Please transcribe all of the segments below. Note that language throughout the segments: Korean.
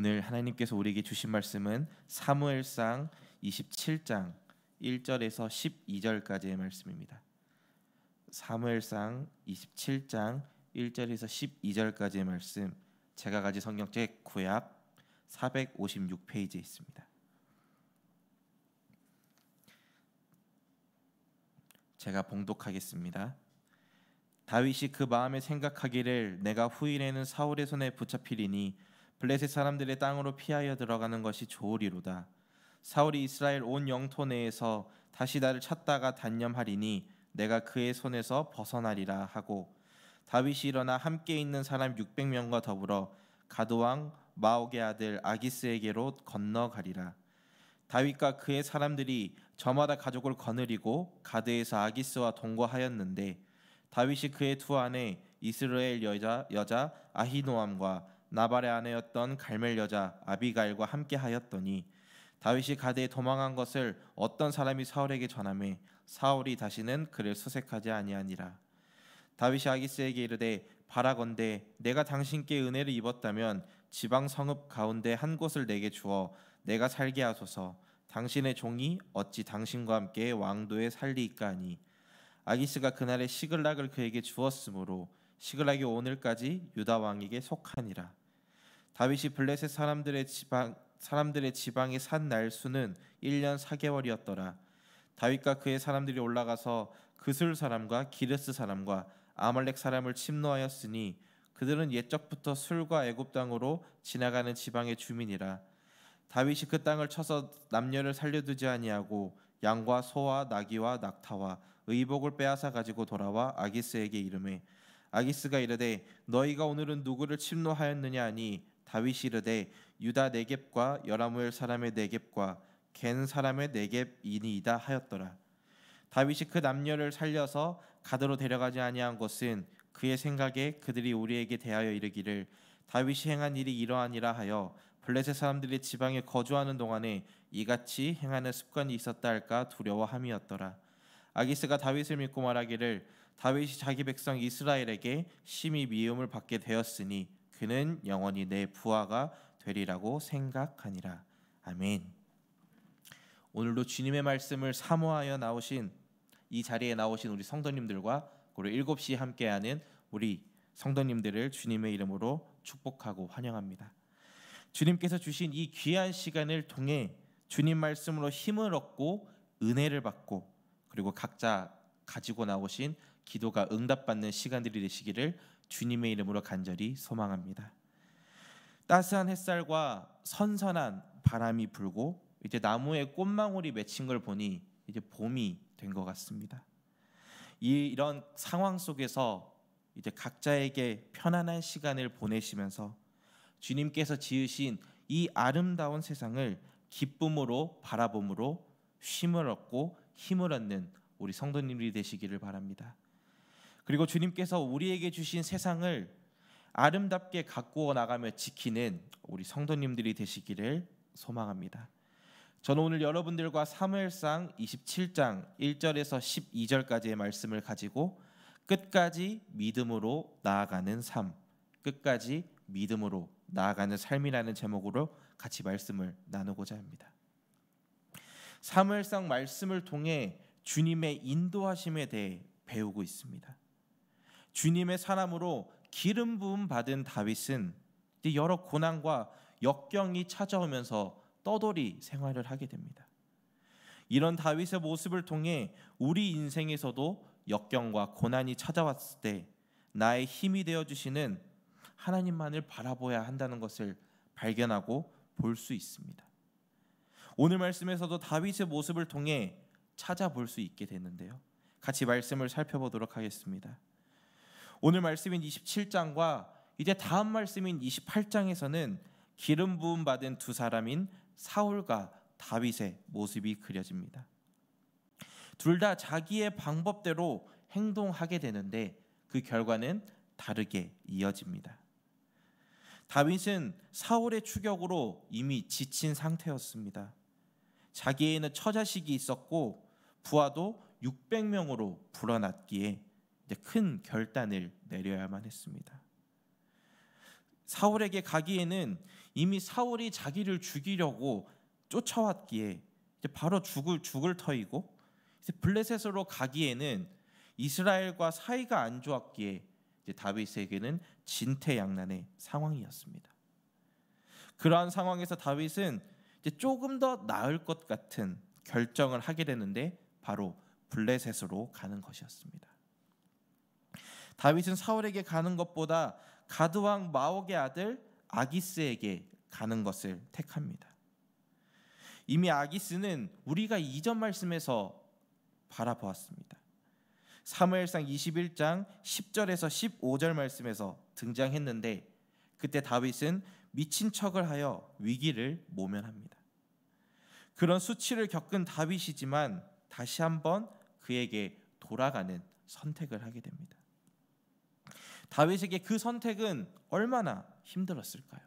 오늘 하나님께서 우리에게 주신 말씀은 사무엘상 27장 1절에서 12절까지의 말씀입니다. 사무엘상 27장 1절에서 12절까지의 말씀 제가 가진 성경책 구약 456페이지에 있습니다. 제가 봉독하겠습니다. 다윗이 그 마음에 생각하기를 내가 후일에는 사울의 손에 붙잡히리니 블레셋 사람들의 땅으로 피하여 들어가는 것이 좋으리로다. 사울이 이스라엘 온 영토 내에서 다시 나를 찾다가 단념하리니 내가 그의 손에서 벗어나리라 하고 다윗이 일어나 함께 있는 사람 600명과 더불어 가드왕 마옥의 아들 아기스에게로 건너가리라. 다윗과 그의 사람들이 저마다 가족을 거느리고 가드에서 아기스와 동거하였는데 다윗이 그의 두 아내 이스라엘 여자 여자 아히노암과 나발의 아내였던 갈멜 여자 아비가일과 함께 하였더니 다윗이 가드에 도망한 것을 어떤 사람이 사울에게 전하매 사울이 다시는 그를 수색하지 아니하니라. 다윗이 아기스에게 이르되 바라건대 내가 당신께 은혜를 입었다면 지방 성읍 가운데 한 곳을 내게 주어 내가 살게 하소서. 당신의 종이 어찌 당신과 함께 왕도에 살리이까 하니. 아기스가 그날에 시글락을 그에게 주었으므로 시글락이 오늘까지 유다 왕에게 속하니라 다윗이 블레셋 사람들의 지방 사람들의 지방에 산 날수는 1년 4개월이었더라. 다윗과 그의 사람들이 올라가서 그술 사람과 기르스 사람과 아말렉 사람을 침노하였으니 그들은 옛적부터 술과 애굽 땅으로 지나가는 지방의 주민이라. 다윗이 그 땅을 쳐서 남녀를 살려두지 아니하고 양과 소와 나귀와 낙타와 의복을 빼앗아 가지고 돌아와 아기스에게 이름해 아기스가 이르되 너희가 오늘은 누구를 침노하였느냐 하니 다윗이 이르되 유다 네겝과 여라무엘 사람의 네겝과 겐 사람의 네겝이니이다 하였더라 다윗이 그 남녀를 살려서 가드로 데려가지 아니한 것은 그의 생각에 그들이 우리에게 대하여 이르기를 다윗이 행한 일이 이러하니라 하여 블레셋 사람들이 지방에 거주하는 동안에 이같이 행하는 습관이 있었다 할까 두려워함이었더라. 아기스가 다윗을 믿고 말하기를 다윗이 자기 백성 이스라엘에게 심히 미움을 받게 되었으니 그는 영원히 내 부하가 되리라고 생각하니라. 아멘. 오늘도 주님의 말씀을 사모하여 나오신 이 자리에 나오신 우리 성도님들과 그리고 7시 함께하는 우리 성도님들을 주님의 이름으로 축복하고 환영합니다. 주님께서 주신 이 귀한 시간을 통해 주님 말씀으로 힘을 얻고 은혜를 받고 그리고 각자 가지고 나오신 기도가 응답받는 시간들이 되시기를 주님의 이름으로 간절히 소망합니다. 따스한 햇살과 선선한 바람이 불고 이제 나무에 꽃망울이 맺힌 걸 보니 이제 봄이 된 것 같습니다. 이 이런 상황 속에서 이제 각자에게 편안한 시간을 보내시면서 주님께서 지으신 이 아름다운 세상을 기쁨으로 바라봄으로 쉼을 얻고 힘을 얻는 우리 성도님들이 되시기를 바랍니다. 그리고 주님께서 우리에게 주신 세상을 아름답게 가꾸어 나가며 지키는 우리 성도님들이 되시기를 소망합니다. 저는 오늘 여러분들과 사무엘상 27장 1절에서 12절까지의 말씀을 가지고 끝까지 믿음으로 나아가는 삶, 끝까지 믿음으로 나아가는 삶이라는 제목으로 같이 말씀을 나누고자 합니다. 사무엘상 말씀을 통해 주님의 인도하심에 대해 배우고 있습니다. 주님의 사람으로 기름 부음 받은 다윗은 여러 고난과 역경이 찾아오면서 떠돌이 생활을 하게 됩니다. 이런 다윗의 모습을 통해 우리 인생에서도 역경과 고난이 찾아왔을 때 나의 힘이 되어 주시는 하나님만을 바라보야 한다는 것을 발견하고 볼 수 있습니다. 오늘 말씀에서도 다윗의 모습을 통해 찾아볼 수 있게 되는데요. 같이 말씀을 살펴보도록 하겠습니다. 오늘 말씀인 27장과 이제 다음 말씀인 28장에서는 기름 부음 받은 두 사람인 사울과 다윗의 모습이 그려집니다. 둘 다 자기의 방법대로 행동하게 되는데 그 결과는 다르게 이어집니다. 다윗은 사울의 추격으로 이미 지친 상태였습니다. 자기에는 처자식이 있었고 부하도 600명으로 불어났기에 큰 결단을 내려야만 했습니다. 사울에게 가기에는 이미 사울이 자기를 죽이려고 쫓아왔기에 바로 죽을 죽을 터이고 블레셋으로 가기에는 이스라엘과 사이가 안 좋았기에 다윗에게는 진퇴양난의 상황이었습니다. 그러한 상황에서 다윗은 조금 더 나을 것 같은 결정을 하게 되는데 바로 블레셋으로 가는 것이었습니다. 다윗은 사울에게 가는 것보다 가드 왕 마옥의 아들 아기스에게 가는 것을 택합니다. 이미 아기스는 우리가 이전 말씀에서 바라보았습니다. 사무엘상 21장 10절에서 15절 말씀에서 등장했는데 그때 다윗은 미친 척을 하여 위기를 모면합니다. 그런 수치를 겪은 다윗이지만 다시 한번 그에게 돌아가는 선택을 하게 됩니다. 다윗에게 그 선택은 얼마나 힘들었을까요?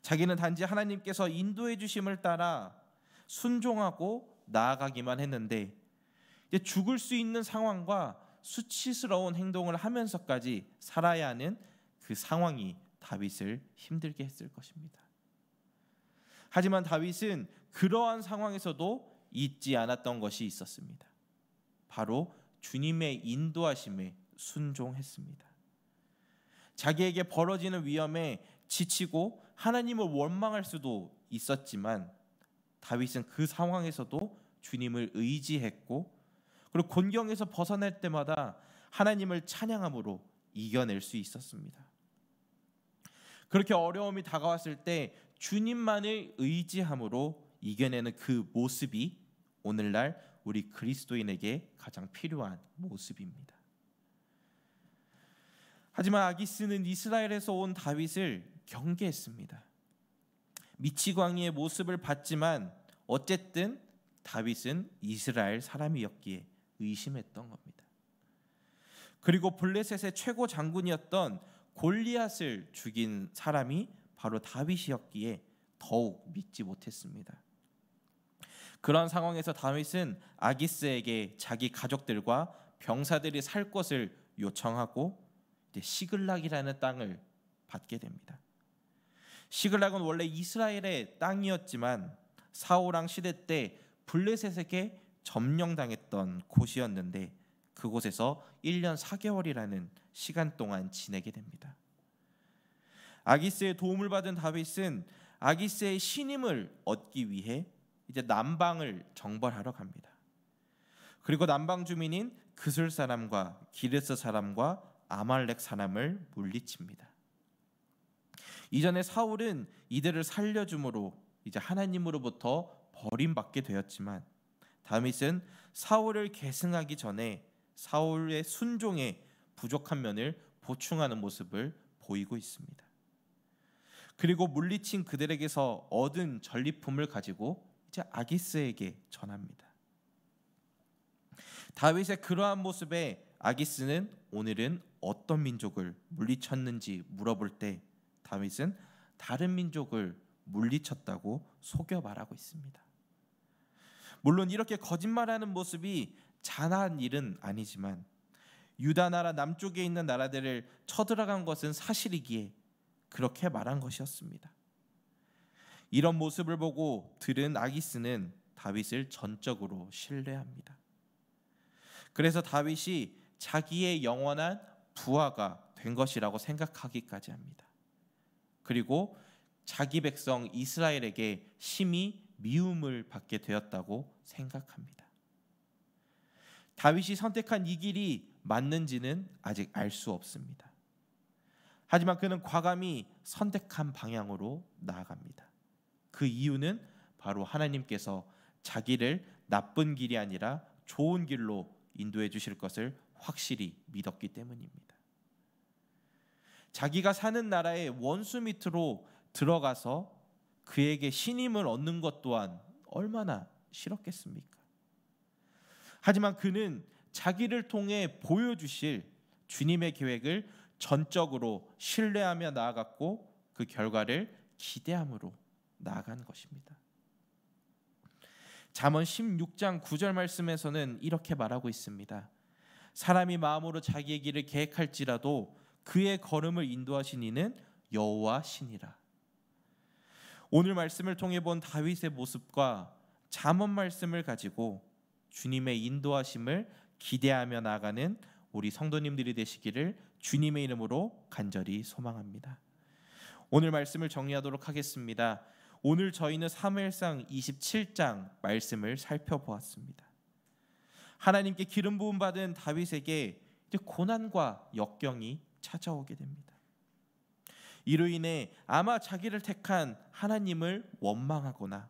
자기는 단지 하나님께서 인도해 주심을 따라 순종하고 나아가기만 했는데 죽을 수 있는 상황과 수치스러운 행동을 하면서까지 살아야 하는 그 상황이 다윗을 힘들게 했을 것입니다. 하지만 다윗은 그러한 상황에서도 잊지 않았던 것이 있었습니다. 바로 주님의 인도하심에 순종했습니다. 자기에게 벌어지는 위험에 지치고 하나님을 원망할 수도 있었지만 다윗은 그 상황에서도 주님을 의지했고 그리고 곤경에서 벗어날 때마다 하나님을 찬양함으로 이겨낼 수 있었습니다. 그렇게 어려움이 다가왔을 때 주님만을 의지함으로 이겨내는 그 모습이 오늘날 우리 그리스도인에게 가장 필요한 모습입니다. 하지만 아기스는 이스라엘에서 온 다윗을 경계했습니다. 미치광이의 모습을 봤지만 어쨌든 다윗은 이스라엘 사람이었기에 의심했던 겁니다. 그리고 블레셋의 최고 장군이었던 골리앗을 죽인 사람이 바로 다윗이었기에 더욱 믿지 못했습니다. 그런 상황에서 다윗은 아기스에게 자기 가족들과 병사들이 살 것을 요청하고 시글락이라는 땅을 받게 됩니다. 시글락은 원래 이스라엘의 땅이었지만 사오랑 시대 때 블레셋에게 점령당했던 곳이었는데 그곳에서 1년 4개월이라는 시간 동안 지내게 됩니다. 아기스의 도움을 받은 다윗은 아기스의 신임을 얻기 위해 이제 남방을 정벌하러 갑니다. 그리고 남방 주민인 그술 사람과 기르스 사람과 아말렉 사람을 물리칩니다. 이전에 사울은 이들을 살려줌으로 이제 하나님으로부터 버림받게 되었지만 다윗은 사울을 계승하기 전에 사울의 순종에 부족한 면을 보충하는 모습을 보이고 있습니다. 그리고 물리친 그들에게서 얻은 전리품을 가지고 이제 아기스에게 전합니다. 다윗의 그러한 모습에 아기스는 오늘은 어떤 민족을 물리쳤는지 물어볼 때 다윗은 다른 민족을 물리쳤다고 속여 말하고 있습니다. 물론 이렇게 거짓말하는 모습이 잔한 일은 아니지만 유다 나라 남쪽에 있는 나라들을 쳐들어간 것은 사실이기에 그렇게 말한 것이었습니다. 이런 모습을 보고 들은 아기스는 다윗을 전적으로 신뢰합니다. 그래서 다윗이 자기의 영원한 부하가 된 것이라고 생각하기까지 합니다. 그리고 자기 백성 이스라엘에게 심히 미움을 받게 되었다고 생각합니다. 다윗이 선택한 이 길이 맞는지는 아직 알 수 없습니다. 하지만 그는 과감히 선택한 방향으로 나아갑니다. 그 이유는 바로 하나님께서 자기를 나쁜 길이 아니라 좋은 길로 인도해 주실 것을 확실히 믿었기 때문입니다. 자기가 사는 나라의 원수 밑으로 들어가서 그에게 신임을 얻는 것 또한 얼마나 싫었겠습니까? 하지만 그는 자기를 통해 보여주실 주님의 계획을 전적으로 신뢰하며 나아갔고 그 결과를 기대함으로 나아간 것입니다. 잠언 16장 9절 말씀에서는 이렇게 말하고 있습니다. 사람이 마음으로 자기의 길을 계획할지라도 그의 걸음을 인도하신 이는 여호와시니라. 오늘 말씀을 통해 본 다윗의 모습과 잠언 말씀을 가지고 주님의 인도하심을 기대하며 나가는 우리 성도님들이 되시기를 주님의 이름으로 간절히 소망합니다. 오늘 말씀을 정리하도록 하겠습니다. 오늘 저희는 사무엘상 27장 말씀을 살펴보았습니다. 하나님께 기름 부음 받은 다윗에게 이제 고난과 역경이 찾아오게 됩니다. 이로 인해 아마 자기를 택한 하나님을 원망하거나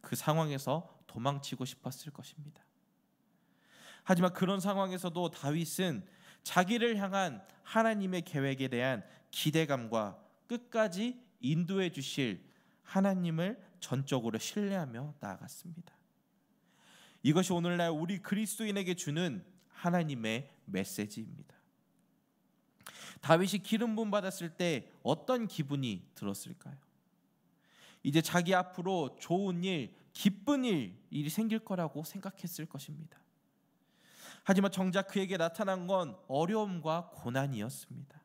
그 상황에서 도망치고 싶었을 것입니다. 하지만 그런 상황에서도 다윗은 자기를 향한 하나님의 계획에 대한 기대감과 끝까지 인도해 주실 하나님을 전적으로 신뢰하며 나아갔습니다. 이것이 오늘날 우리 그리스도인에게 주는 하나님의 메시지입니다. 다윗이 기름 부음 받았을 때 어떤 기분이 들었을까요? 이제 자기 앞으로 좋은 일, 기쁜 일, 일이 생길 거라고 생각했을 것입니다. 하지만 정작 그에게 나타난 건 어려움과 고난이었습니다.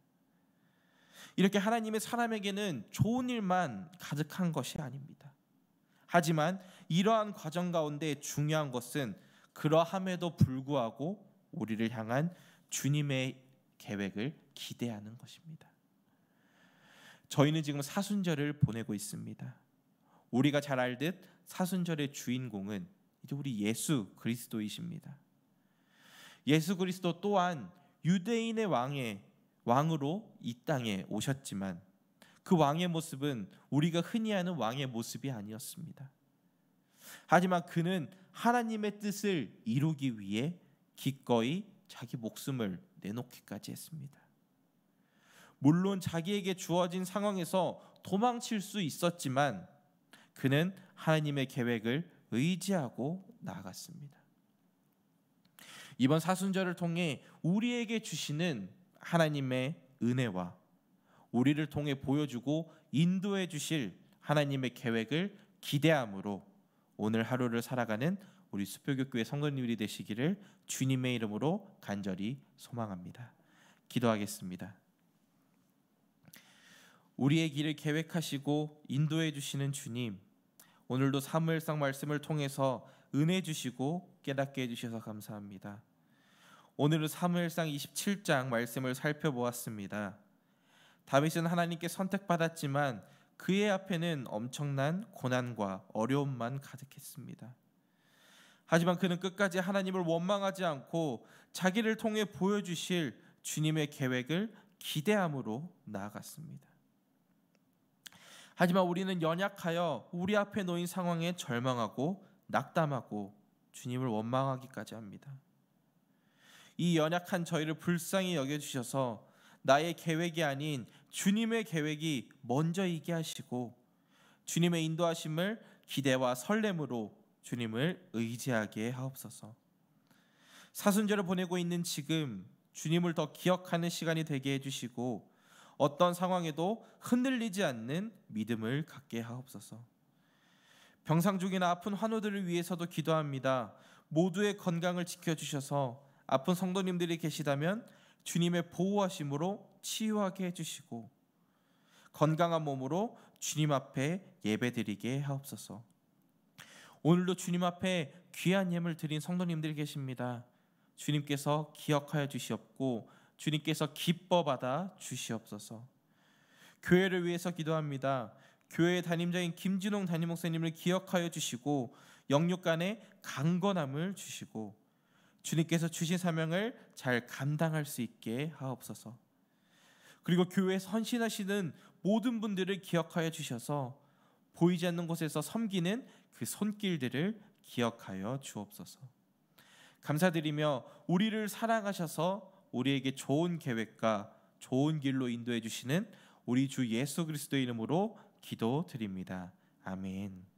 이렇게 하나님의 사람에게는 좋은 일만 가득한 것이 아닙니다. 하지만 이러한 과정 가운데 중요한 것은 그러함에도 불구하고 우리를 향한 주님의 계획을 기대하는 것입니다. 저희는 지금 사순절을 보내고 있습니다. 우리가 잘 알듯 사순절의 주인공은 이제 우리 예수 그리스도이십니다. 예수 그리스도 또한 유대인의 왕의 왕으로 이 땅에 오셨지만 그 왕의 모습은 우리가 흔히 아는 왕의 모습이 아니었습니다. 하지만 그는 하나님의 뜻을 이루기 위해 기꺼이 자기 목숨을 내놓기까지 했습니다. 물론 자기에게 주어진 상황에서 도망칠 수 있었지만 그는 하나님의 계획을 의지하고 나아갔습니다. 이번 사순절을 통해 우리에게 주시는 하나님의 은혜와 우리를 통해 보여주고 인도해 주실 하나님의 계획을 기대함으로 오늘 하루를 살아가는 우리 수표교교회 성도님들이 되시기를 주님의 이름으로 간절히 소망합니다. 기도하겠습니다. 우리의 길을 계획하시고 인도해 주시는 주님, 오늘도 사무엘상 말씀을 통해서 은혜 주시고 깨닫게 해 주셔서 감사합니다. 오늘은 사무엘상 27장 말씀을 살펴보았습니다. 다윗은 하나님께 선택받았지만 그의 앞에는 엄청난 고난과 어려움만 가득했습니다. 하지만 그는 끝까지 하나님을 원망하지 않고 자기를 통해 보여주실 주님의 계획을 기대함으로 나아갔습니다. 하지만 우리는 연약하여 우리 앞에 놓인 상황에 절망하고 낙담하고 주님을 원망하기까지 합니다. 이 연약한 저희를 불쌍히 여겨 주셔서 나의 계획이 아닌 주님의 계획이 먼저이게 하시고 주님의 인도하심을 기대와 설렘으로 주님을 의지하게 하옵소서. 사순절을 보내고 있는 지금 주님을 더 기억하는 시간이 되게 해 주시고 어떤 상황에도 흔들리지 않는 믿음을 갖게 하옵소서. 병상 중이나 아픈 환우들을 위해서도 기도합니다. 모두의 건강을 지켜 주셔서 아픈 성도님들이 계시다면 주님의 보호하심으로 치유하게 해주시고 건강한 몸으로 주님 앞에 예배드리게 하옵소서. 오늘도 주님 앞에 귀한 예물 드린 성도님들이 계십니다. 주님께서 기억하여 주시옵고 주님께서 기뻐 받아 주시옵소서. 교회를 위해서 기도합니다. 교회 담임자인 김진홍 담임 목사님을 기억하여 주시고 영육간의 강건함을 주시고 주님께서 주신 사명을 잘 감당할 수 있게 하옵소서. 그리고 교회 선신하시는 모든 분들을 기억하여 주셔서 보이지 않는 곳에서 섬기는 그 손길들을 기억하여 주옵소서. 감사드리며 우리를 사랑하셔서 우리에게 좋은 계획과 좋은 길로 인도해 주시는 우리 주 예수 그리스도 이름으로 기도드립니다. 아멘.